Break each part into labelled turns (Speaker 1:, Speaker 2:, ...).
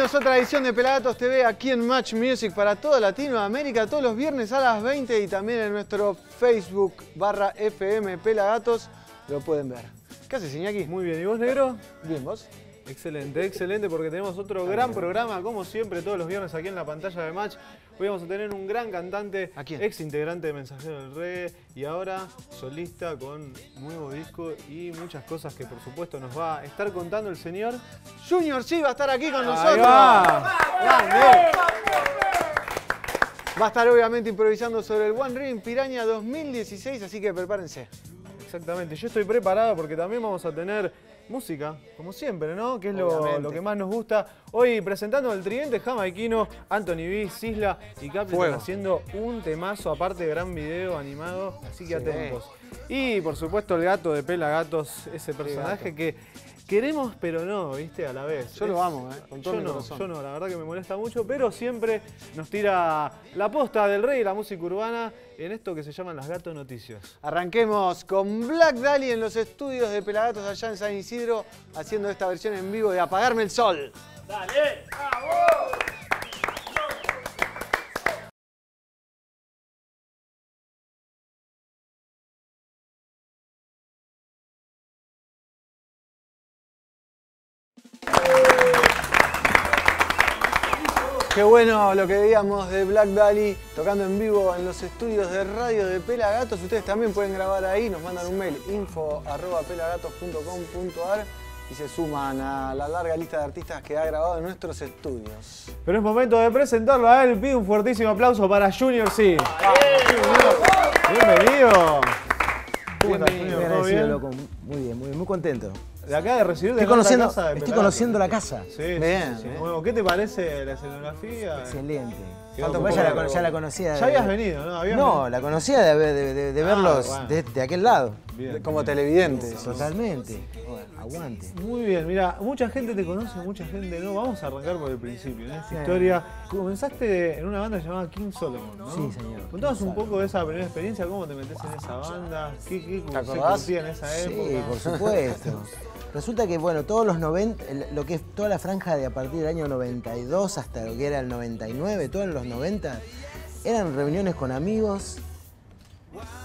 Speaker 1: Arrancamos otra edición de Pelagatos TV aquí en Match Music para toda Latinoamérica, todos los viernes a las 20 y también en nuestro Facebook barra FM Pelagatos lo pueden ver. ¿Qué haces, Iñaki?
Speaker 2: Muy bien, ¿y vos, negro?
Speaker 1: Bien, ¿vos?
Speaker 2: Excelente, excelente, porque tenemos otro gran programa, como siempre, todos los viernes aquí en la pantalla de Match. Hoy vamos a tener un gran cantante, ex integrante de Mensajero del Reggae y ahora solista con nuevo disco y muchas cosas que por supuesto nos va a estar contando el señor
Speaker 1: Junior sí va a estar aquí con nosotros. Va. va a estar obviamente improvisando sobre el One Ring Piraña 2016, así que prepárense.
Speaker 2: Exactamente, yo estoy preparado porque también vamos a tener música, como siempre, ¿no? Que es lo, que más nos gusta. Hoy presentando el tridente jamaiquino, Anthony B, Sisla y Capri haciendo un temazo, aparte de gran video animado, así que atentos. Y por supuesto el gato de Pela Gatos, ese personaje que Queremos, pero no, ¿viste? A la vez.
Speaker 1: Yo lo amo, ¿eh?
Speaker 2: Con todo yo no, yo no, la verdad que me molesta mucho, pero siempre nos tira la posta del rey y la música urbana en esto que se llaman las Gato Noticias.
Speaker 1: Arranquemos con Black Dali en los estudios de Pelagatos allá en San Isidro, haciendo esta versión en vivo de Apagarme el Sol. ¡Dale! ¡Bravo! Qué bueno lo que veíamos de Black Dali tocando en vivo en los estudios de radio de Pelagatos. Ustedes también pueden grabar ahí, nos mandan un mail info.pelagatos.com.ar y se suman a la larga lista de artistas que ha grabado en nuestros estudios.
Speaker 2: Pero es momento de presentarlo a él. Pido un fuertísimo aplauso para Junior C. Bienvenido.
Speaker 3: Bienvenido. Muy bien, muy bien, muy contento.
Speaker 2: De acá de recibir de
Speaker 3: estoy conociendo, casa Estoy conociendo la casa.
Speaker 2: Sí, bien. ¿Qué te parece la escenografía?
Speaker 3: Excelente. Ya la, ya, la, conocía.
Speaker 2: Ya habías venido, ¿no?
Speaker 3: no, la conocía de, de, ah, verlos de, aquel lado.
Speaker 1: Como televidente.
Speaker 3: Totalmente. aguante.
Speaker 2: Muy bien, mira, mucha gente te conoce, mucha gente no. Vamos a arrancar por el principio. En esta historia, comenzaste en una banda llamada King Solomon, ¿no?
Speaker 3: Sí, señor.
Speaker 2: Contanos un poco de esa primera experiencia, cómo te metes en esa banda, qué, qué ¿Te en esa época.
Speaker 3: Sí, por supuesto. Resulta que, bueno, todos los 90, lo que es toda la franja de a partir del año 92 hasta lo que era el 99, todos los 90, eran reuniones con amigos,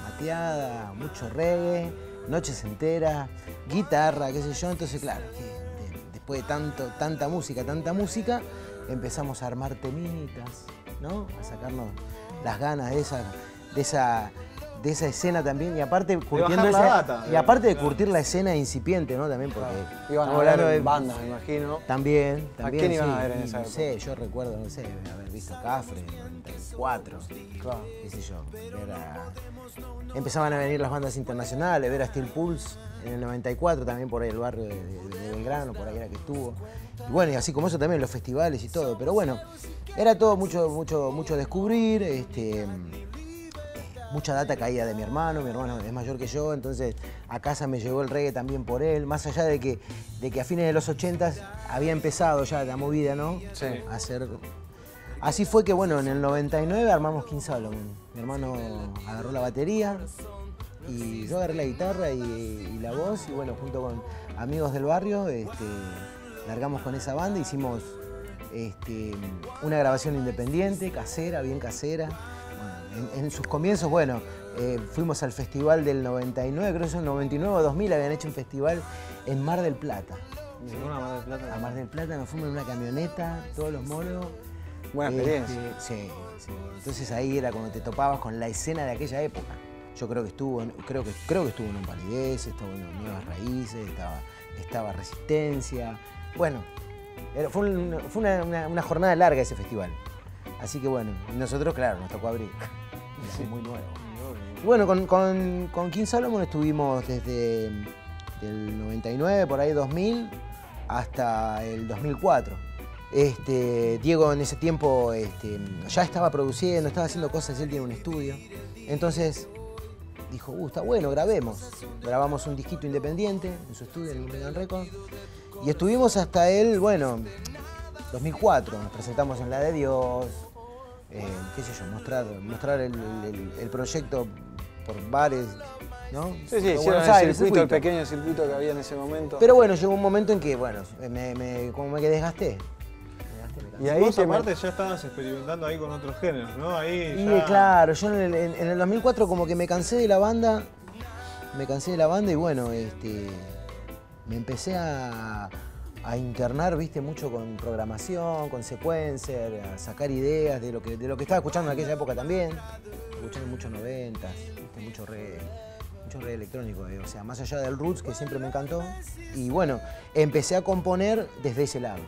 Speaker 3: mateada, mucho reggae, noches enteras, guitarra, qué sé yo. Entonces, claro, después de tanto, tanta música, tanta música, empezamos a armar temitas, ¿no? A sacarnos las ganas de esa, de esa de esa escena también y aparte curtiendo esa, y aparte de curtir la escena incipiente, ¿no? También porque
Speaker 1: iban a ver de bandas, me imagino.
Speaker 3: También, también.
Speaker 1: ¿A quién iban a ver en esa época?
Speaker 3: No sé, yo recuerdo, no sé, haber visto Cafre en 94, claro. qué sé yo. Empezaban a venir las bandas internacionales, ver a Steel Pulse en el 94 también por ahí el barrio de, Belgrano, por ahí era que estuvo. Y bueno, y así como eso también los festivales y todo, pero bueno, era todo mucho mucho mucho descubrir, este mucha data caía de mi hermano, mi hermano es mayor que yo, entonces a casa me llegó el reggae también por él, más allá de que, de que a fines de los 80 había empezado ya la movida, ¿no?
Speaker 1: Sí.
Speaker 3: A hacer... Así fue que, bueno, en el 99 armamos King Solomon. Mi hermano agarró la batería y yo agarré la guitarra y, la voz y, bueno, junto con amigos del barrio, este, largamos con esa banda, hicimos este, una grabación independiente, casera, bien casera en, sus comienzos, bueno, eh, fuimos al festival del 99, creo que es el 99 o 2000, habían hecho un festival en Mar del Plata.
Speaker 2: a Mar del Plata?
Speaker 3: A Mar del Plata nos fuimos en una camioneta, todos los monos.
Speaker 1: Buena experiencia.
Speaker 3: sí, sí. Entonces ahí era cuando te topabas con la escena de aquella época. Yo creo que estuvo, creo que, creo que estuvo en un validez, estuvo en Nuevas Raíces, estaba, estaba Resistencia. Bueno, fue, una, jornada larga ese festival. Así que bueno, nosotros, claro, nos tocó abrir muy nuevo. Bueno, con, con, con King Solomon estuvimos desde el 99, por ahí 2000, hasta el 2004. Este, Diego en ese tiempo este, ya estaba produciendo, estaba haciendo cosas, él tiene un estudio. Entonces dijo, uh, está bueno, grabemos. Grabamos un disquito independiente en su estudio, en Megan Records. Y estuvimos hasta el, bueno, 2004. Nos presentamos en La de Dios, eh, qué sé yo, mostrar, mostrar el, proyecto por bares, ¿no?
Speaker 1: Sí, sí, hicieron el, circuito, el pequeño circuito que había en ese momento.
Speaker 3: Pero bueno, llegó un momento en que, bueno, me, me como me desgasté.
Speaker 2: Y ahí vos aparte ya estabas experimentando ahí con otros géneros, ¿no? Ahí
Speaker 3: y claro, yo en el, 2004 como que me cansé de la banda, me cansé de la banda y bueno, este, me empecé a, internar, viste, mucho con programación, con sequencer, a sacar ideas de lo que, de lo que estaba escuchando en aquella época también, escuchando muchos noventas, mucho re mucho re electrónico, eh, o sea, más allá del roots que siempre me encantó. Y bueno, empecé a componer desde ese lado.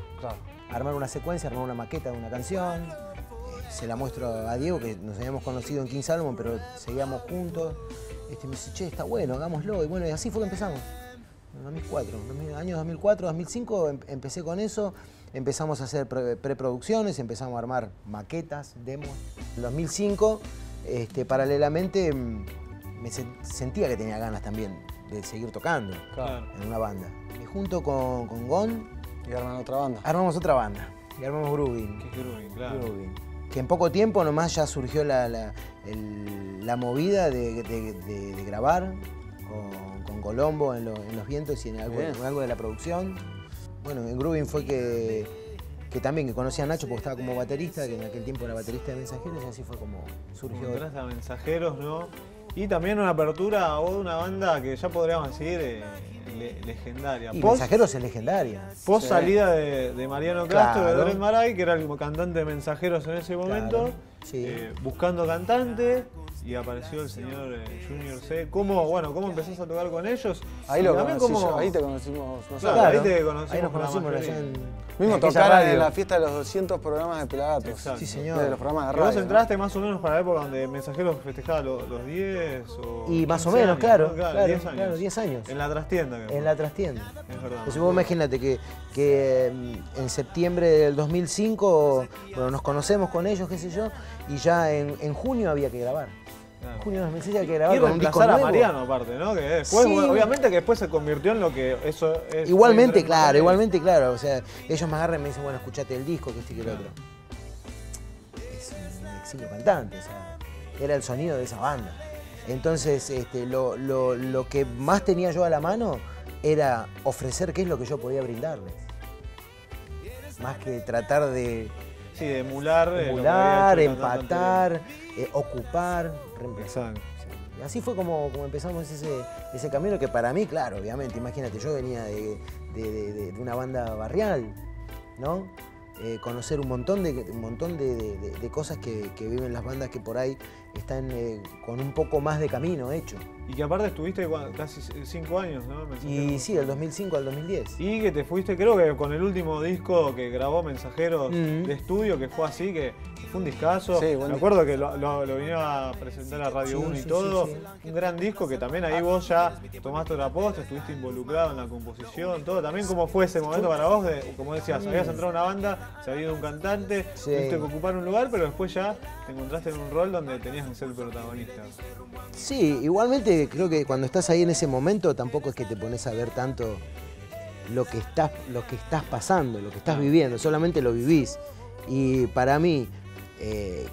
Speaker 3: Armar una secuencia, armar una maqueta de una canción. Eh, se la muestro a Diego, que nos habíamos conocido en King Salmon, pero seguíamos juntos. Este, me dice, che, está bueno, hagámoslo. Y bueno, y así fue que empezamos. En 2004, año 2004, 2005 empecé con eso. Empezamos a hacer preproducciones, empezamos a armar maquetas, demos. En 2005, este, paralelamente mm, me sentía que tenía ganas también de seguir tocando en una banda. Me junto con, con Gon.
Speaker 4: Y armamos otra banda.
Speaker 3: Armamos otra banda. Y armamos Grooving. claro. Que en poco tiempo nomás ya surgió la, la, movida de, grabar con, Colombo en, los vientos y en algo, algo, de la producción. Bueno, en Grooving fue que, que también que conocí a Nacho porque estaba como baterista, que en aquel tiempo era baterista de Mensajeros y así fue como surgió.
Speaker 2: a Mensajeros, ¿no? Y también una apertura o una banda que ya podríamos decir eh, legendaria.
Speaker 3: Y Mensajeros es legendaria.
Speaker 2: Post salida de, Mariano Castro, de Doren Maray, que era el cantante de Mensajeros en ese momento, eh, buscando cantante y apareció el señor eh, Junior C. ¿Cómo, bueno, ¿Cómo empezás a tocar con ellos?
Speaker 4: Ahí, lo ahí te conocimos
Speaker 3: nosotros. ahí te conocimos. Ahí nos conocimos
Speaker 4: Mismo tocar en la fiesta de los 200 programas de Pelagatos.
Speaker 3: Exacto. Sí, señor.
Speaker 4: De los programas de radio.
Speaker 2: ¿Vos entraste más o menos para la época donde Mensajeros festejaba los, 10 o
Speaker 3: Y más o menos, claro, claro, 10 años. 10 años.
Speaker 2: En la trastienda.
Speaker 3: En la trastienda. Es verdad. Entonces vos imagínate que, que mm, en septiembre del 2005, bueno, nos conocemos con ellos, qué sé yo, y ya en, en junio había que grabar. Junio 2006 hay que grabar con un disco
Speaker 2: a Mariano aparte, ¿no? Que después, obviamente que después se convirtió en lo que eso es.
Speaker 3: Igualmente, claro, igualmente, claro. O sea, ellos me agarran y me dicen, bueno, escuchate el disco, que este y que el otro. Es un exilio cantante, o sea, era el sonido de esa banda. Entonces, este, lo, lo que más tenía yo a la mano era ofrecer qué es lo que yo podía brindarles. Más que tratar de,
Speaker 2: Sí, de emular.
Speaker 3: Eh, emular, empatar, eh, ocupar, reemplazar. Así fue como, como empezamos ese, ese, camino que para mí, claro, obviamente, imagínate, yo venía de, de una banda barrial, ¿no? Eh, conocer un montón de, un montón de, cosas que, viven las bandas que por ahí están eh, con un poco más de camino hecho.
Speaker 2: Y que aparte estuviste casi cinco años, ¿no?
Speaker 3: Y sí, del 2005 al 2010.
Speaker 2: Y que te fuiste, creo que con el último disco que grabó Mensajeros de estudio, que fue así, que fue un discazo. Me acuerdo que lo, lo, a presentar a Radio 1 y todo. un gran disco que también ahí vos ya tomaste otra posta, estuviste involucrado en la composición, todo. También cómo fue ese momento para vos, de, como decías, habías entrado a una banda, se había ido un cantante, tuviste que ocupar un lugar, pero después ya te encontraste en un rol donde tenías ser protagonista.
Speaker 3: Sí, igualmente creo que cuando estás ahí en ese momento tampoco es que te pones a ver tanto lo que estás, lo que estás pasando, lo que estás viviendo, solamente lo vivís. Y para mí, eh,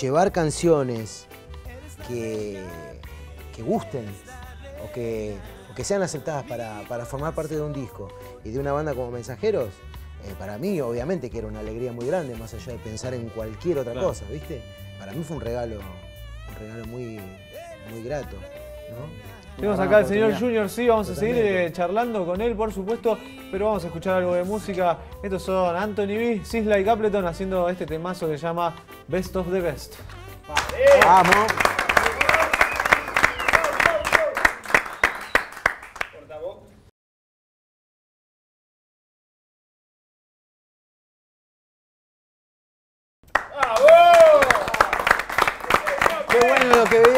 Speaker 3: llevar canciones que, que gusten o que, que, sean aceptadas para, formar parte de un disco y de una banda como Mensajeros, eh, para mí obviamente que era una alegría muy grande, más allá de pensar en cualquier otra cosa, ¿viste? Para mí fue un regalo, un regalo muy, muy grato.
Speaker 2: Tenemos acá al señor Junior, sí, vamos a seguir eh, charlando con él, por supuesto, pero vamos a escuchar algo de música. Estos son Anthony B, Sisla y Capleton haciendo este temazo que se llama Best of the Best.
Speaker 3: ¡Vamos!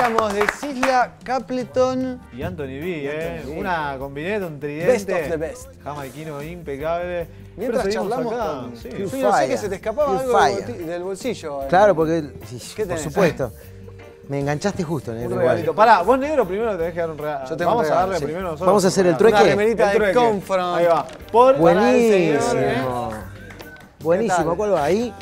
Speaker 4: Veíamos de Sisla, Capleton
Speaker 2: y Anthony B, ¿eh? Una combineta, un tridente.
Speaker 4: Best of the best.
Speaker 2: Jamaiquino impecable.
Speaker 4: Mientras charlamos acá. con... Sí. Yo sé que se te escapaba algo del bolsillo.
Speaker 3: Claro, porque, por supuesto. Me enganchaste justo en el
Speaker 2: regalito. Pará, vos negro primero tenés que dar un regalo. Vamos a darle primero nosotros.
Speaker 3: Vamos a hacer el trueque. Una
Speaker 4: remerita de Confront.
Speaker 2: Ahí va.
Speaker 3: Por Buenísimo. Buenísimo. ¿Cuál va? Ahí.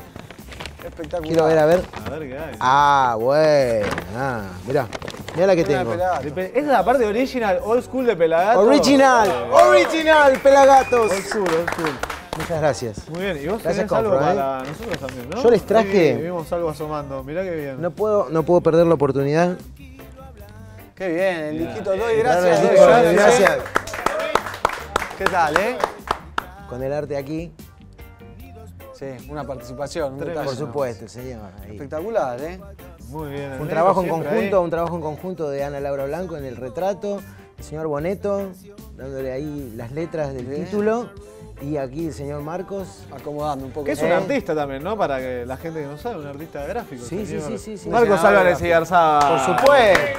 Speaker 4: Espectacular.
Speaker 3: Quiero ver, a ver.
Speaker 2: A ver qué hay.
Speaker 3: Ah, bueno. Ah, mirá. Mirá la que tengo. Esa
Speaker 2: es la parte original, old school de Pelagatos.
Speaker 3: Original, original, Pelagatos.
Speaker 2: Old school, old school.
Speaker 3: Muchas gracias.
Speaker 2: Muy bien, y vos gracias, tenés algo para ¿eh? nosotros también, ¿no?
Speaker 3: Yo les traje...
Speaker 2: vimos algo asomando, mirá qué bien.
Speaker 3: No puedo, no puedo perder la oportunidad.
Speaker 4: Qué bien, el disquito, doy gracias. Doy gracias. ¿Qué tal, eh?
Speaker 3: Con el arte aquí.
Speaker 4: Sí, una participación, un
Speaker 3: Por supuesto, señor.
Speaker 4: Espectacular, ¿eh?
Speaker 2: Muy bien.
Speaker 3: Un trabajo en conjunto, un trabajo en conjunto de Ana Laura Blanco en el retrato, el señor Boneto, dándole ahí las letras del título. Y aquí el señor Marcos.
Speaker 4: Acomodando un poco.
Speaker 2: Que es un artista también, ¿no? Para que la gente que no sabe, un artista gráfico.
Speaker 3: Sí, sí, sí, sí,
Speaker 2: Marcos Álvarez y Garzá.
Speaker 3: Por supuesto.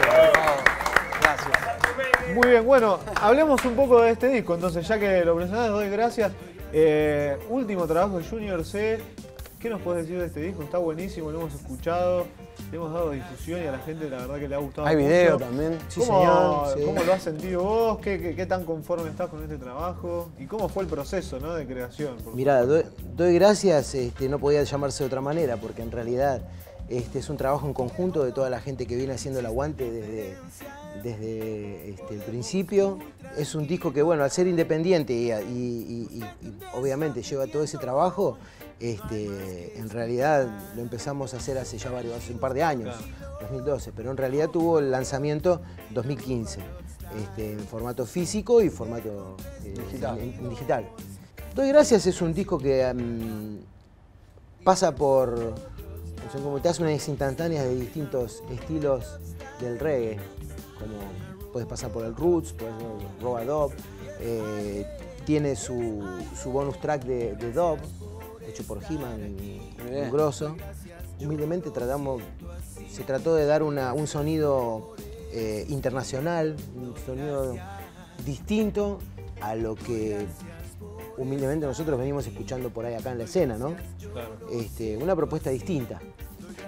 Speaker 2: Gracias. Muy bien, bueno, hablemos un poco de este disco. Entonces, ya que lo presentás, doy gracias. Eh, último trabajo de Junior C. ¿Qué nos puedes decir de este disco? Está buenísimo, lo hemos escuchado. Le hemos dado difusión y a la gente la verdad que le ha gustado
Speaker 4: Hay video también.
Speaker 2: Sí, ¿Cómo, señor, ¿Cómo lo has sentido vos? ¿Qué, tan conforme estás con este trabajo? ¿Y cómo fue el proceso de creación?
Speaker 3: Mirá, doy, gracias, este, no podía llamarse de otra manera, porque en realidad este es un trabajo en conjunto de toda la gente que viene haciendo el aguante desde, desde este, el principio. Es un disco que, bueno, al ser independiente y obviamente lleva todo ese trabajo, este, en realidad lo empezamos a hacer hace ya varios, hace un par de años, 2012, pero en realidad tuvo el lanzamiento 2015, este, en formato físico y formato eh, digital. Doy Gracias es un disco que pasa por, son como te hace unas instantáneas de distintos estilos del reggae, como puedes pasar por el Roots, por el Rob eh, tiene su, bonus track de, de Dub, hecho por He-Man, un grosso. Humildemente tratamos, se trató de dar un sonido eh, internacional, un sonido distinto a lo que humildemente nosotros venimos escuchando por ahí acá en la escena, ¿no? Este, una propuesta distinta,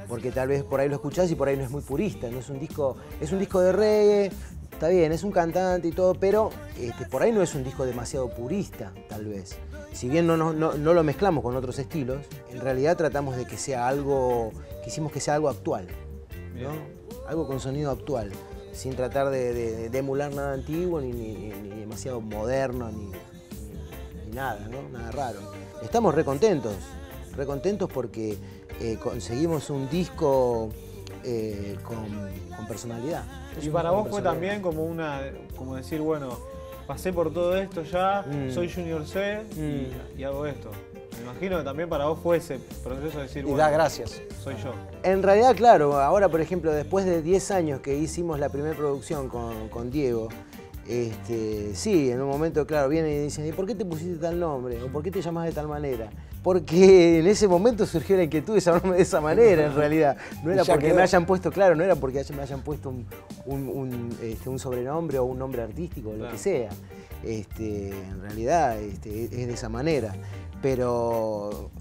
Speaker 3: porque tal vez por ahí lo escuchás y por ahí no es muy purista, no es un disco, es un disco de reggae, está bien, es un cantante y todo, pero este, por ahí no es un disco demasiado purista, tal vez. Si bien no, lo mezclamos con otros estilos, en realidad tratamos de que sea algo, quisimos que sea algo actual, algo con sonido actual, sin tratar de, emular nada antiguo, ni, demasiado moderno, ni, nada, nada raro. Estamos recontentos, recontentos porque eh, conseguimos un disco eh, con, personalidad.
Speaker 2: Y para vos fue también como una, como decir, bueno, pasé por todo esto ya, mm. soy Junior C mm. y, hago esto. Me imagino que también para vos fue ese proceso de decir,
Speaker 4: y da gracias.
Speaker 2: Soy yo.
Speaker 3: En realidad, claro, ahora por ejemplo, después de 10 años que hicimos la primera producción con, Diego, este, sí, en un momento, claro, vienen y dicen, ¿y por qué te pusiste tal nombre? ¿O por qué te llamas de tal manera? Porque en ese momento surgió la inquietud de llamarme de esa manera, en realidad. No era porque me hayan puesto, claro, no era porque me hayan puesto un, este, sobrenombre o un nombre artístico o lo que sea. Este, en realidad este, es de esa manera. Pero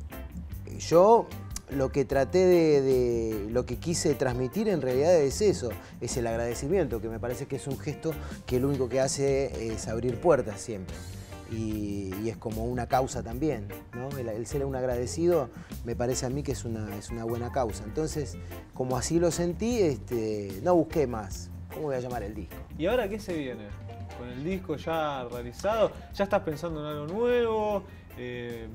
Speaker 3: yo lo que traté de, lo que quise transmitir en realidad es eso, es el agradecimiento, que me parece que es un gesto que lo único que hace es abrir puertas siempre y, es como una causa también. ¿no? El, ser un agradecido me parece a mí que es una, es una buena causa. Entonces, como así lo sentí, este, no busqué más. ¿Cómo voy a llamar el disco?
Speaker 2: ¿Y ahora qué se viene? Con el disco ya realizado, ¿ya estás pensando en algo nuevo? Eh,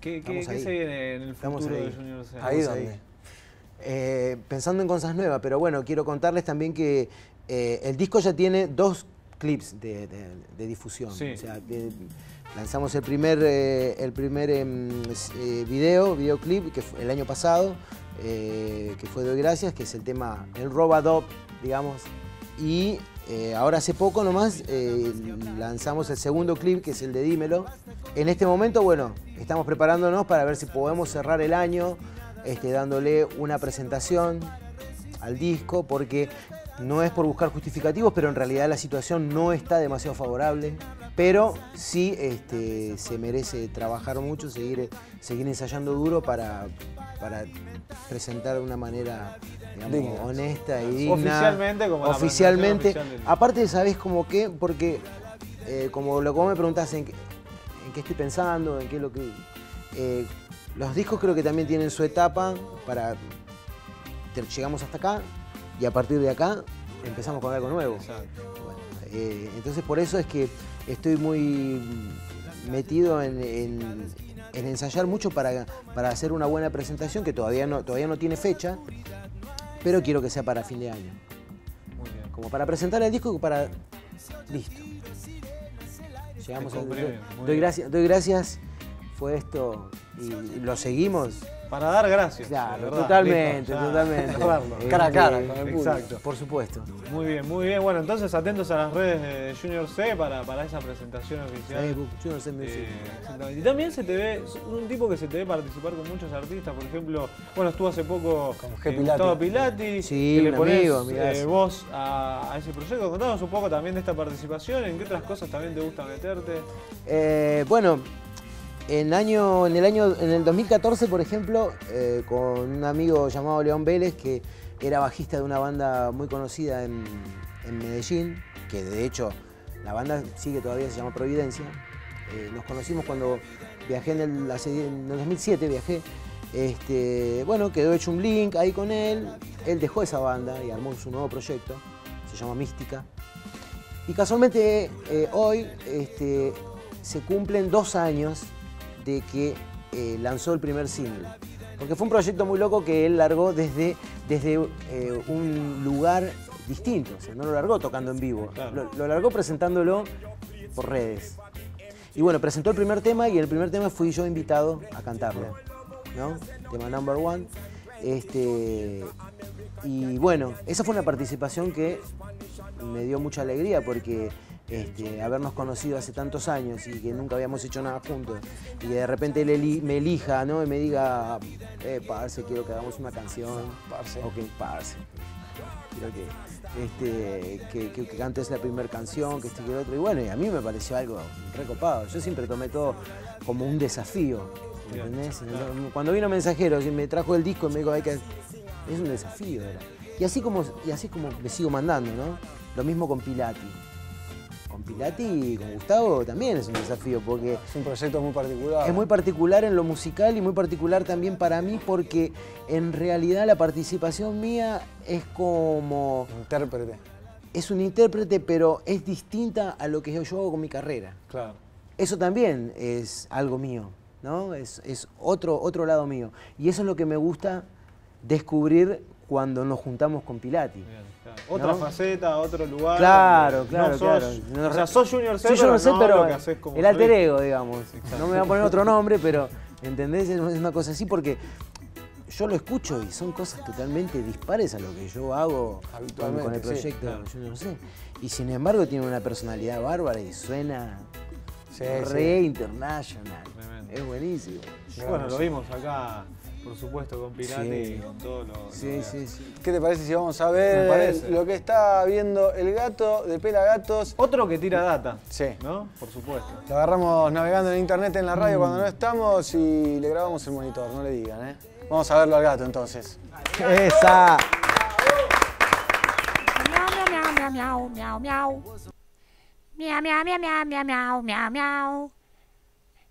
Speaker 2: ¿Qué, se viene en el futuro de Junior
Speaker 3: Ahí donde. Eh, pensando en cosas nuevas, pero bueno, quiero contarles también que eh, el disco ya tiene dos clips de, difusión. O sea, lanzamos el primer, eh, el primer em, eh, video, videoclip, que fue el año pasado, eh, que fue de Gracias, que es el tema El Robadop, digamos. Y ahora hace poco nomás lanzamos el segundo clip, que es el de Dímelo. En este momento, bueno, estamos preparándonos para ver si podemos cerrar el año este, dándole una presentación al disco, porque no es por buscar justificativos, pero en realidad la situación no está demasiado favorable. Pero sí este, se merece trabajar mucho, seguir, seguir ensayando duro para, para presentar de una manera honesta y digna.
Speaker 2: Oficialmente, como
Speaker 3: Oficialmente. Aparte, ¿sabes cómo qué? Porque, eh, como lo como me preguntas en, qué estoy pensando, en qué es lo que. Eh, los discos creo que también tienen su etapa para. Llegamos hasta acá, y a partir de acá empezamos con algo nuevo. Eh, entonces por eso es que estoy muy, metido en, ensayar mucho para, para, hacer una buena presentación que todavía no, todavía no tiene fecha, pero quiero que sea para fin de año. Como para presentar el disco y para... Listo. Llegamos a... Doy, gracias, doy gracias. Fue esto y lo seguimos
Speaker 2: para dar gracias.
Speaker 3: Claro, totalmente, totalmente.
Speaker 2: cara a cara con el
Speaker 3: Exacto. Por supuesto.
Speaker 2: Muy bien, muy bien. Bueno, entonces atentos a las redes de Junior C para, para esa presentación oficial.
Speaker 3: Facebook, Junior C
Speaker 2: Music. Eh, y también se te ve, un tipo que se te ve participar con muchos artistas, por ejemplo, bueno, estuvo hace poco
Speaker 3: con G. Pilati.
Speaker 2: Pilati.
Speaker 3: Sí, que le pones amigo,
Speaker 2: eh, voz a, ese proyecto. Contanos un poco también de esta participación, en qué otras cosas también te gusta meterte.
Speaker 3: Eh, bueno, en, año, en, el año, en el 2014, por ejemplo, eh, con un amigo llamado León Vélez, que era bajista de una banda muy conocida en, Medellín, que de hecho la banda sigue todavía, se llama Providencia. Eh, nos conocimos cuando viajé en el, el 2007, viajé. Este, bueno, quedó hecho un link ahí con él. Él dejó esa banda y armó su nuevo proyecto, se llama Mística. Y casualmente eh, hoy este, se cumplen dos años de que eh, lanzó el primer single. Porque fue un proyecto muy loco que él largó desde, desde eh, un lugar distinto, o sea, no lo largó tocando en vivo, lo, largó presentándolo por redes. Y bueno, presentó el primer tema y el primer tema fui yo invitado a cantarlo, ¿no? Tema number one. Este, y bueno, esa fue una participación que me dio mucha alegría porque este, habernos conocido hace tantos años y que nunca habíamos hecho nada juntos y que de repente él me elija ¿no? y me diga, eh, parce, quiero que hagamos una canción.
Speaker 2: Parce.
Speaker 3: Ok, parce. Quiero que, este, que, cantes la primera canción, que este que el otro. Y bueno, y a mí me pareció algo recopado. Yo siempre tomé todo como un desafío. ¿entendés? Cuando vino Mensajeros y me trajo el disco y me dijo, hay que... Es un desafío, Y así como, y así como me sigo mandando, ¿no? Lo mismo con Pilati con Pilati y con Gustavo también es un desafío porque...
Speaker 2: Es un proyecto muy particular.
Speaker 3: Es muy particular en lo musical y muy particular también para mí porque en realidad la participación mía es como...
Speaker 2: Intérprete.
Speaker 3: Es un intérprete, pero es distinta a lo que yo hago con mi carrera.
Speaker 2: Claro.
Speaker 3: Eso también es algo mío, ¿no? Es, otro, otro lado mío. Y eso es lo que me gusta descubrir cuando nos juntamos con Pilati.
Speaker 2: Otra faceta, otro lugar.
Speaker 3: Claro, claro, claro.
Speaker 2: o sea, sos Junior C,
Speaker 3: yo no sé, pero el alter ego, digamos. No me voy a poner otro nombre, pero ¿entendés? Es una cosa así porque yo lo escucho y son cosas totalmente dispares a lo que yo hago Habitualmente, con, el proyecto Junior C. Y sin embargo tiene una personalidad bárbara y suena re international. Es buenísimo.
Speaker 2: Bueno, lo vimos acá por supuesto, con Pirate y con todo lo,
Speaker 3: sí, sí, sí.
Speaker 4: ¿Qué te parece si vamos a ver lo que está viendo el gato de Pelagatos?
Speaker 2: Otro que tira data.
Speaker 4: Sí.
Speaker 2: ¿No? Por supuesto.
Speaker 4: Lo agarramos navegando en internet en la radio cuando no estamos y le grabamos el monitor, no le digan, ¿eh? Vamos a verlo al gato entonces.
Speaker 3: ¡Esa!
Speaker 5: Miau, miau, miau, miau, miau. Miau, miau, miau, miau, miau, miau, miau, miau.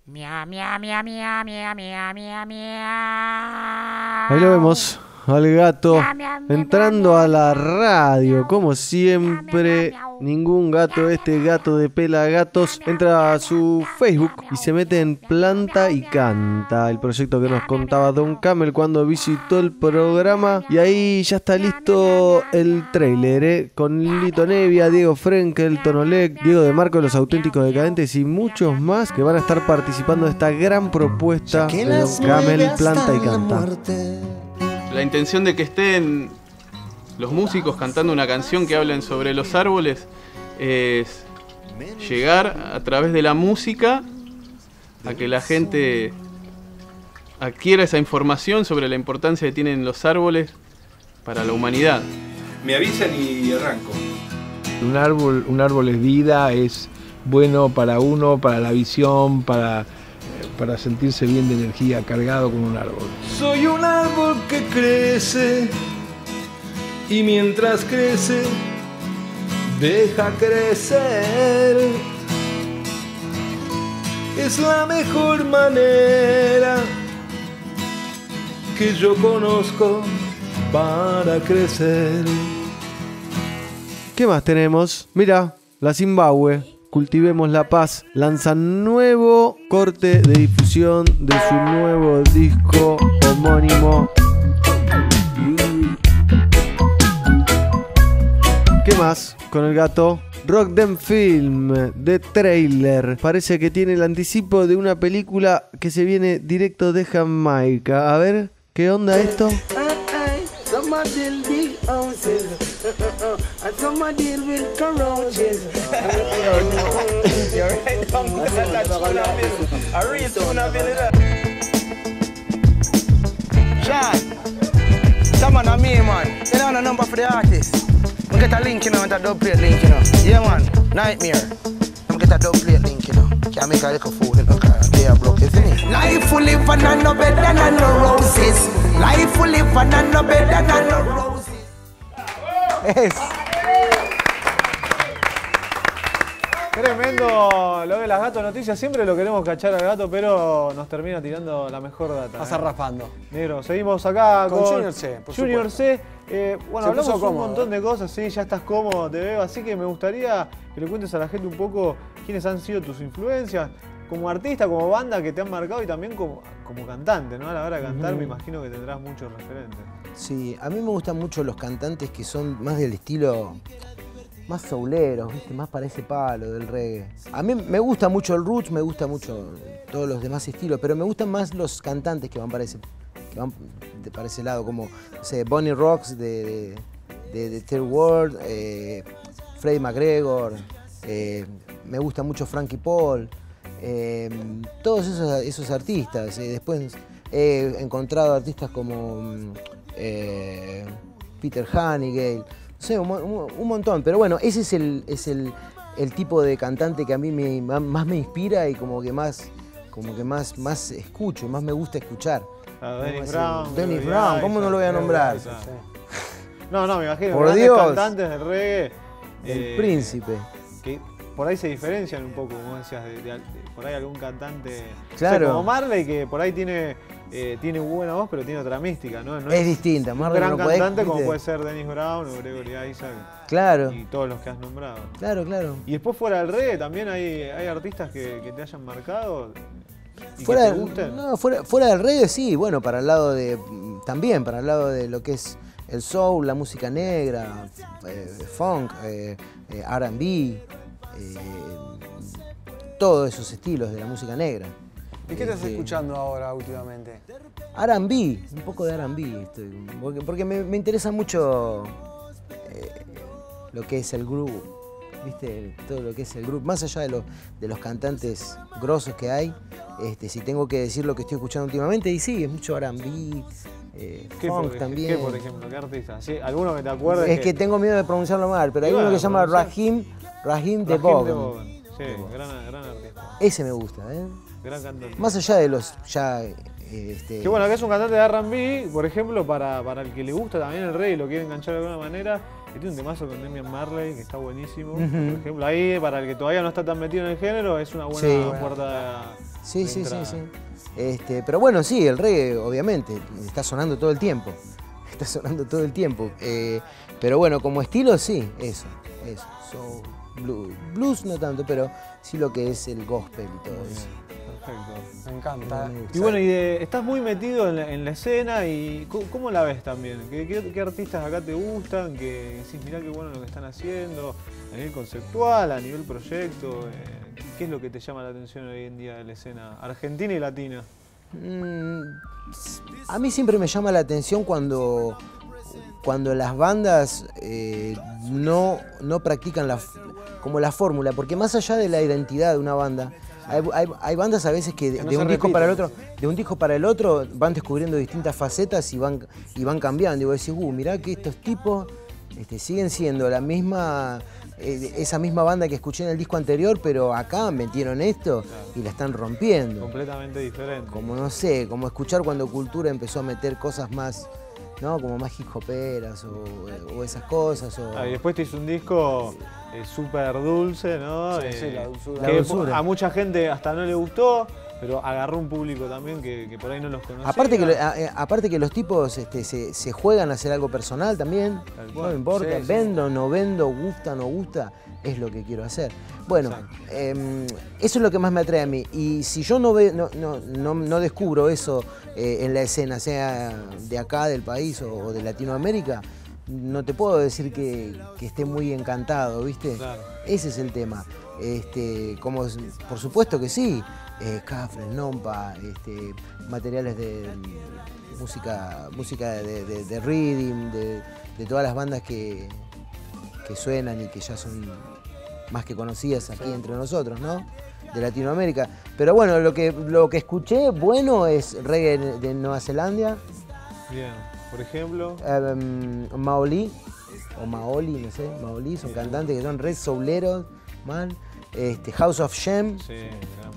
Speaker 5: Mia, mia, mia, mia, mia, mia, mia, mia.
Speaker 4: Ahí lo vemos al gato entrando a la radio, como siempre. Ningún gato, este gato de pela gatos, entra a su Facebook y se mete en Planta y Canta, el proyecto que nos contaba Don Camel cuando visitó el programa. Y ahí ya está listo el trailer, ¿eh? con Lito Nevia, Diego Frenkel, Tonolek, Diego de Marco, Los Auténticos Decadentes y muchos más que van a estar participando de esta gran propuesta de Don Camel, Planta y Canta
Speaker 6: la intención de que estén los músicos cantando una canción que hablen sobre los árboles es llegar a través de la música a que la gente adquiera esa información sobre la importancia que tienen los árboles para la humanidad.
Speaker 7: Me avisan y arranco.
Speaker 8: Un árbol, un árbol es vida, es bueno para uno, para la visión, para para sentirse bien de energía, cargado con un árbol.
Speaker 7: Soy un árbol que crece y mientras crece, deja crecer. Es la mejor manera que yo conozco para crecer.
Speaker 4: ¿Qué más tenemos? Mira, la Zimbabue. Cultivemos la Paz lanzan nuevo corte de difusión de su nuevo disco homónimo. ¿Qué más con el gato? Rock Them Film de trailer. Parece que tiene el anticipo de una película que se viene directo de Jamaica. A ver, ¿qué onda esto?
Speaker 9: Sean, a me, man. Number for. Get a link, you know, and a dub plate link, you know. Yeah, man. Nightmare. I'm get a dub plate link, you know. Can't make a little fool, you know, cause they are broke, isn't it? Life will live and I no better than no roses. Life will live and no better than no roses.
Speaker 3: Es.
Speaker 2: Tremendo lo de las gato noticias. Siempre lo queremos cachar al gato, pero nos termina tirando la mejor data.
Speaker 1: Pasa
Speaker 2: ¿eh?
Speaker 1: raspando.
Speaker 2: Negro, seguimos acá
Speaker 1: Con
Speaker 2: con,
Speaker 1: Junior C, por
Speaker 2: Junior C. Eh, bueno,
Speaker 1: Se
Speaker 2: hablamos un montón de cosas, sí, ya estás cómodo, te veo. Así que me gustaría que le cuentes a la gente un poco quiénes han sido tus influencias como artista, como banda que te han marcado y también como, como cantante, ¿no? A la hora de cantar me imagino que tendrás muchos referentes.
Speaker 3: Sí, a mí me gustan mucho los cantantes que son más del estilo más souleros, ¿viste? más para ese palo del reggae. A mí me gusta mucho el roots, me gusta mucho todos los demás estilos, pero me gustan más los cantantes que van para ese, van de- para ese lado, como sé, Bonnie Rocks de, de, de- Third World, eh, McGregor, eh, me gusta mucho Frankie Paul, eh, todos esos, esos artistas. eh, después he encontrado artistas como mm, Peter Hanigale, no sé, un, un- montón. Pero bueno, ese es el, es el, el tipo de cantante que a mí me- más me inspira y como que más, como que más, más escucho, más me gusta escuchar.
Speaker 2: A
Speaker 3: ¿Cómo
Speaker 2: Dennis Brown.
Speaker 3: Dennis Brown, ¿cómo no lo voy a nombrar?
Speaker 2: No, no, me imagino.
Speaker 3: Por Dios.
Speaker 2: cantantes del reggae.
Speaker 3: El
Speaker 2: eh,
Speaker 3: príncipe.
Speaker 2: Que por ahí se diferencian un poco, como decías, de, de- de- por ahí algún cantante.
Speaker 3: Claro.
Speaker 2: como Marley, que por ahí tiene, eh, tiene buena voz, pero tiene otra mística, ¿no? No
Speaker 3: Es distinta,
Speaker 2: un
Speaker 3: Marley
Speaker 2: gran
Speaker 3: no podés,
Speaker 2: cantante como puede ser Dennis Brown o Gregory Isaac.
Speaker 3: Claro.
Speaker 2: Y todos los que has nombrado.
Speaker 3: Claro, claro.
Speaker 2: Y después fuera del reggae también hay, hay artistas que, que te hayan marcado y
Speaker 3: Fuera,
Speaker 2: que te gusten.
Speaker 3: no, fuera, fuera del reggae sí, bueno, para el lado de. También, para el lado de lo que es el soul, la música negra, eh, funk, eh, eh, RB, eh, todos esos estilos de la música negra.
Speaker 1: ¿Y qué estás
Speaker 3: Este,
Speaker 1: escuchando ahora últimamente?
Speaker 3: RB, un poco de RB, estoy- porque, porque me, me interesa mucho eh, lo que es el groove, ¿viste? Todo lo que es el groove, más allá de, los de los cantantes grosos que hay, este, si tengo que decir lo que estoy escuchando últimamente, y sí, es mucho RB, eh,
Speaker 2: ¿Qué,
Speaker 3: funk
Speaker 2: por,
Speaker 3: también.
Speaker 2: ¿Qué, por ejemplo? ¿Qué artista? ¿Sí? ¿Alguno que te acuerdes?
Speaker 3: es que tengo miedo de pronunciarlo mal, pero hay uno que se llama
Speaker 2: pronuncia-
Speaker 3: Rahim, Rahim de Bogan.
Speaker 2: Sí, gran, gran artista.
Speaker 3: Ese me gusta, ¿eh?
Speaker 2: Gran cantante.
Speaker 3: Más allá de los ya... este,
Speaker 2: Que bueno, acá es un cantante de R&B, por ejemplo, para, para el que le gusta también el rey y lo quiere enganchar de alguna manera, que tiene un temazo con Demian Marley, que está buenísimo. Por ejemplo, ahí, para el que todavía no está tan metido en el género, es una buena
Speaker 3: Sí.
Speaker 2: puerta
Speaker 3: Sí,
Speaker 2: de
Speaker 3: sí, sí, sí. Este, pero bueno, sí, el reggae, obviamente, está sonando todo el tiempo. Está sonando todo el tiempo. Eh, pero bueno, como estilo, sí, eso, eso. Soul, blues. Blues no tanto, pero sí lo que es el gospel y todo eso.
Speaker 2: Perfecto.
Speaker 1: Me encanta.
Speaker 2: Y bueno, y de- estás muy metido en la, en la escena y ¿cómo, cómo la ves también? ¿Qué, qué, qué artistas acá te gustan? Que decís, mirá qué bueno lo que están haciendo, a nivel conceptual, a nivel proyecto. eh, ¿Qué es lo que te llama la atención hoy en día de la escena argentina y latina?
Speaker 3: Mm, a mí siempre me llama la atención cuando, cuando las bandas eh, no, no practican la, f- como la fórmula, porque más allá de la identidad de una banda, hay, hay- hay bandas a veces que de,
Speaker 1: Que no
Speaker 3: de
Speaker 1: se
Speaker 3: un disco para el otro, de un disco para el otro van descubriendo distintas facetas y van, y van cambiando. Y vos decís, uh, mirá que estos tipos este, siguen siendo la misma, eh, esa misma banda que escuché en el disco anterior, pero acá metieron esto y la están rompiendo
Speaker 2: Completamente diferente.
Speaker 3: como no sé, como escuchar cuando Cultura empezó a meter cosas más, ¿no? Como más hip hoperas o, o esas cosas. O,
Speaker 2: Ah, y después te hizo un disco eh, súper dulce, ¿no?
Speaker 1: Sí,
Speaker 2: Eh,
Speaker 1: sí, la dulzura.
Speaker 2: que
Speaker 3: La dulzura.
Speaker 2: A mucha gente hasta no le gustó, pero agarró un público también que, que por ahí no los conocía.
Speaker 3: Aparte que, a- eh, aparte que los tipos este, se, se juegan a hacer algo personal también. No importa,
Speaker 2: Sí, sí.
Speaker 3: vendo, no vendo, gusta, no gusta, es lo que quiero hacer. Bueno, em, eso es lo que más me atrae a mí. Y si yo no, ve, no, no, no- no descubro eso eh, en la escena, sea de acá, del país o, o de Latinoamérica, no te puedo decir que, que esté muy encantado, ¿viste?
Speaker 2: Claro.
Speaker 3: Ese es el tema. Este, como, por supuesto que sí, eh, Cafres, Nompa, este, materiales de música, música de, de, de rhythm, de, de todas las bandas que, que suenan y que ya son más que conocidas aquí entre nosotros, ¿no? De Latinoamérica. Pero bueno, lo que, lo que escuché bueno es reggae de Nueva Zelanda,
Speaker 2: Bien, por ejemplo.
Speaker 3: em, Maoli, o Maoli, no sé, Maoli, son cantantes que son red souleros, man. Este, House of Shem,
Speaker 2: Sí, gran.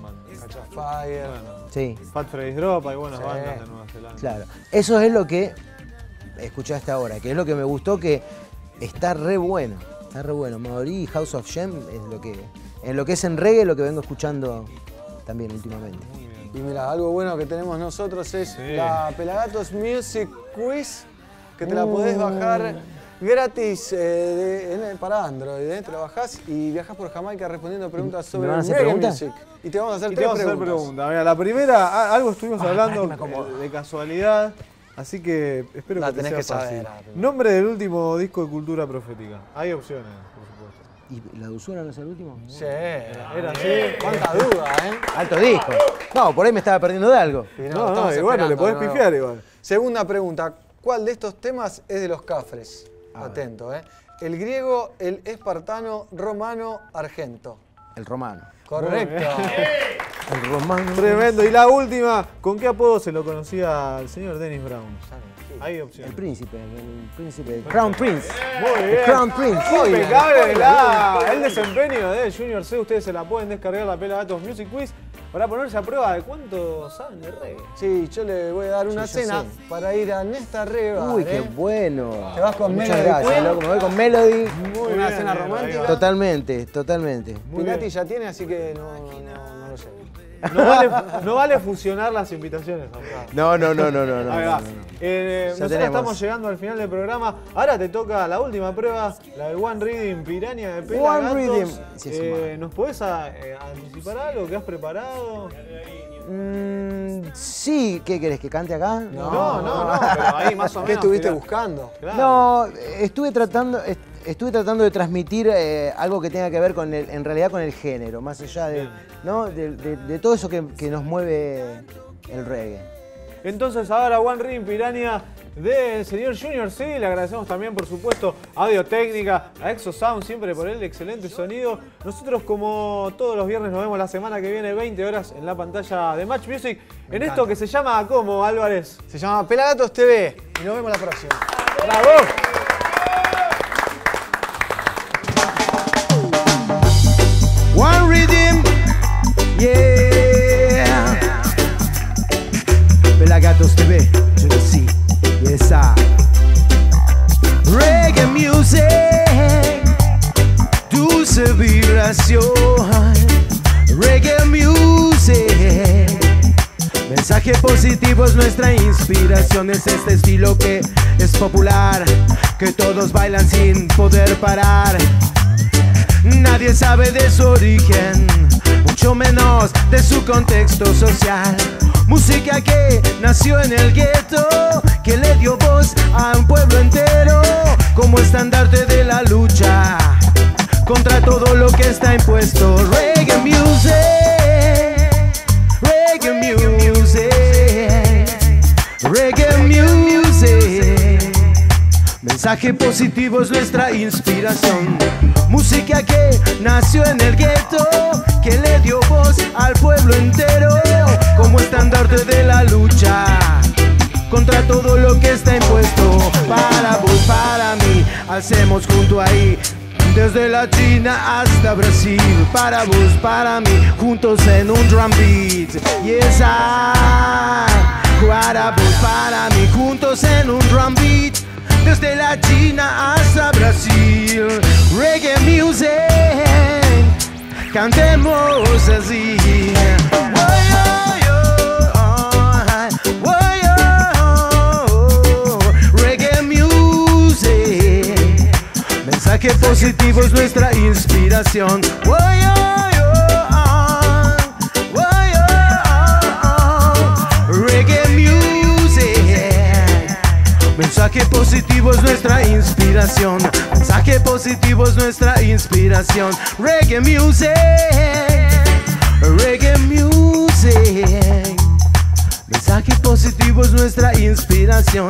Speaker 1: Catch a Fire.
Speaker 2: Bueno,
Speaker 3: sí,
Speaker 2: Fat Freddy's Drop, hay buenas
Speaker 1: Sí.
Speaker 2: bandas de Nueva Zelanda.
Speaker 3: claro. Eso es lo que escuché hasta ahora, que es lo que me gustó, que está re bueno, está re bueno. Maoli y House of Shem es lo que, en lo que es en reggae, lo que vengo escuchando también últimamente.
Speaker 1: Y mira, algo bueno que tenemos nosotros es
Speaker 2: Sí.
Speaker 1: la Pelagatos Music Quiz, que te la podés bajar gratis eh, de- en- para Android. eh. Te la bajás y viajás por Jamaica respondiendo preguntas sobre
Speaker 3: van a hacer
Speaker 1: reggae music. Y te vamos a hacer
Speaker 2: Y te
Speaker 1: tres
Speaker 2: vamos a hacer
Speaker 1: preguntas.
Speaker 2: Mira, la primera, algo estuvimos
Speaker 3: Ah,
Speaker 2: hablando eh, de casualidad, así que espero
Speaker 1: La
Speaker 2: que te
Speaker 1: tenés
Speaker 2: sea
Speaker 1: que
Speaker 2: fácil.
Speaker 1: saber,
Speaker 2: Nombre del último disco de Cultura Profética. Hay opciones, por supuesto.
Speaker 3: ¿Y la de Usura no es el último?
Speaker 1: Sí.
Speaker 2: Era así.
Speaker 1: Cuánta duda, ¿eh?
Speaker 3: Alto disco. No, por ahí me estaba perdiendo de algo.
Speaker 1: Y
Speaker 2: No, no, y bueno, le podés pifiar igual.
Speaker 1: Segunda pregunta. ¿Cuál de estos temas es de los cafres? Atento, ¿eh? El griego, el espartano, romano, argento.
Speaker 3: El romano.
Speaker 1: Correcto.
Speaker 3: El romano.
Speaker 2: Tremendo. Y la última, ¿con qué apodo se lo conocía al señor Dennis Brown? Hay
Speaker 3: El
Speaker 2: opciones.
Speaker 3: príncipe, el príncipe, el Crown Prince.
Speaker 2: Muy
Speaker 3: El
Speaker 2: bien.
Speaker 3: Crown Prince. Muy bien.
Speaker 2: Impecable la- el desempeño de Junior C. Ustedes se la pueden descargar la Pela Gatos Music Quiz para ponerse a prueba de cuánto saben de reggae.
Speaker 1: Sí, yo le voy a dar una
Speaker 3: Sí,
Speaker 1: cena
Speaker 3: sé.
Speaker 1: para ir a Nesta Reba.
Speaker 3: Uy, qué bueno.
Speaker 1: Te vas con
Speaker 3: Muchas
Speaker 1: Melody
Speaker 3: gracias, loco. Me voy con Melody.
Speaker 2: Muy
Speaker 1: Una
Speaker 2: bien,
Speaker 1: cena romántica.
Speaker 3: Totalmente, totalmente.
Speaker 2: Muy
Speaker 1: Pinati
Speaker 2: bien.
Speaker 1: ya tiene, así que no. No
Speaker 2: vale, no vale fusionar las invitaciones, Juan.
Speaker 3: No, no, no, no, no. no,
Speaker 2: Ahí va.
Speaker 3: no, no.
Speaker 2: Eh,
Speaker 3: Ya
Speaker 2: nosotros
Speaker 3: tenemos.
Speaker 2: estamos llegando al final del programa. Ahora te toca la última prueba, la del One Reading Piranha de Pela
Speaker 3: One
Speaker 2: Gatos.
Speaker 3: Reading. Sí,
Speaker 2: Eh. ¿Nos podés a- eh, anticipar algo que has preparado?
Speaker 3: Mm, sí, ¿qué querés? ¿Que cante acá?
Speaker 2: No, no, no, pero ahí más o menos.
Speaker 1: ¿Qué estuviste buscando?
Speaker 2: Claro.
Speaker 3: No, estuve tratando, est- estuve tratando de transmitir eh, algo que tenga que ver con el, en realidad con el género, más allá de, ¿no? de, de- de todo eso que, que nos mueve el reggae.
Speaker 2: Entonces ahora One Ring Piranha del señor Junior C. Le agradecemos también, por supuesto, a Audio Técnica, a Exo Sound, siempre por el excelente sonido. Nosotros, como todos los viernes, nos vemos la semana que viene, 20 horas, en la pantalla de Match Music. en esto que se llama, ¿cómo, Álvarez?
Speaker 1: Se llama Pelagatos TV. Y nos vemos la próxima.
Speaker 2: ¡Bravo!
Speaker 7: Yeah.
Speaker 3: Pelagatos TV, yo lo sí, yes I.
Speaker 7: Reggae music, dulce vibración. Reggae music, mensaje positivo es nuestra inspiración. Es este estilo que es popular, que todos bailan sin poder parar. Nadie sabe de su origen, menos de su contexto social. Música que nació en el gueto, que le dio voz a un pueblo entero, como estandarte de la lucha contra todo lo que está impuesto. Reggae music, reggae music, reggae music. Mensaje positivo es nuestra inspiración. Música que nació en el gueto, que le dio voz al pueblo entero, como estandarte de la lucha contra todo lo que está impuesto. Para vos, para mí, hacemos junto ahí. Desde la China hasta Brasil, para vos, para mí, juntos en un drum beat. Yes, I. Para vos, para mí, juntos en un drum beat. Desde la China hasta Brasil, reggae music, cantemos así.
Speaker 3: Reggae music. Mensaje positivo es nuestra inspiración. Mensaje positivo es nuestra inspiración. Mensaje positivo es nuestra inspiración. Reggae music. Reggae music. Mensaje positivo es nuestra inspiración.